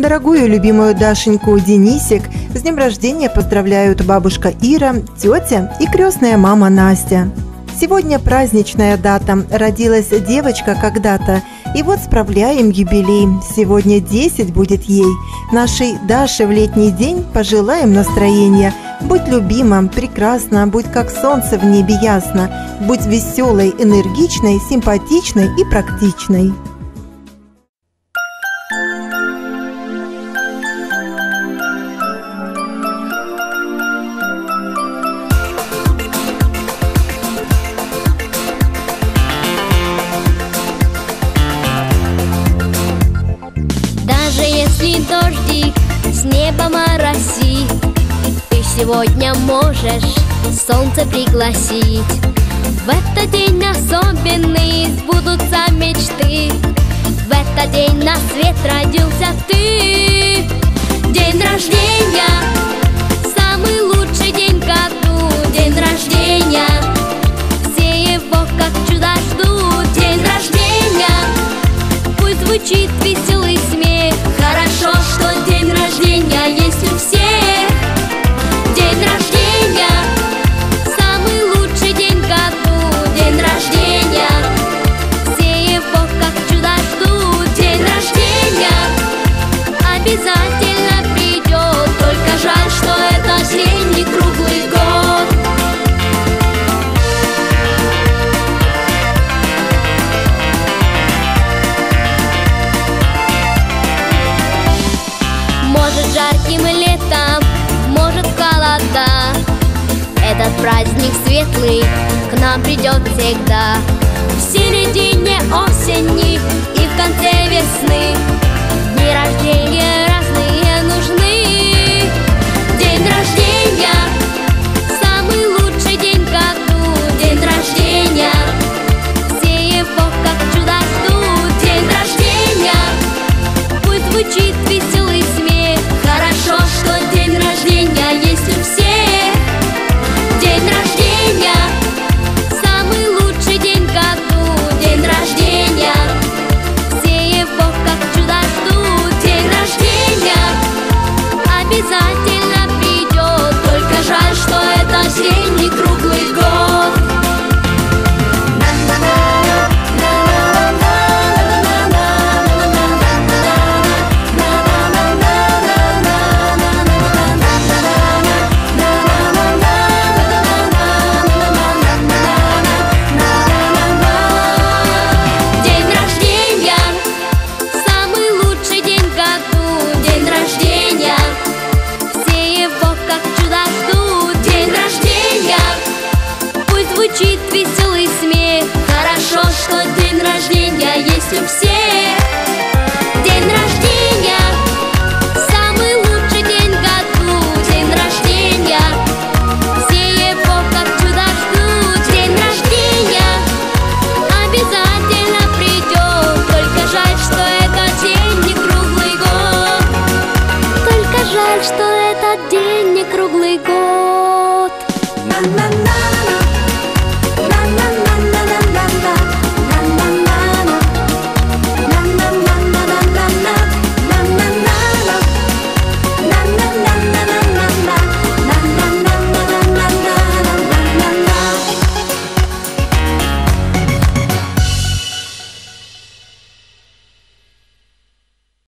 Дорогую любимую Дашеньку Денисик с днем рождения поздравляют бабушка Ира, тетя и крестная мама Настя. Сегодня праздничная дата. Родилась девочка когда-то. И вот справляем юбилей. Сегодня 10 будет ей. Нашей Даше в летний день пожелаем настроения. Будь любима, прекрасна, будь как солнце в небе ясно. Будь веселой, энергичной, симпатичной и практичной. Дождик с неба моросит Ты сегодня можешь солнце пригласить. В этот день особенный сбудутся мечты. В этот день на свет родился ты. День рождения Самый лучший день в году. День рождения Все его как чудо ждут. День рождения Пусть звучит веселый Хорошо, что день рождения есть у всех Жарким летом, может холода? Этот праздник светлый к нам придет всегда. В середине осени и в конце весны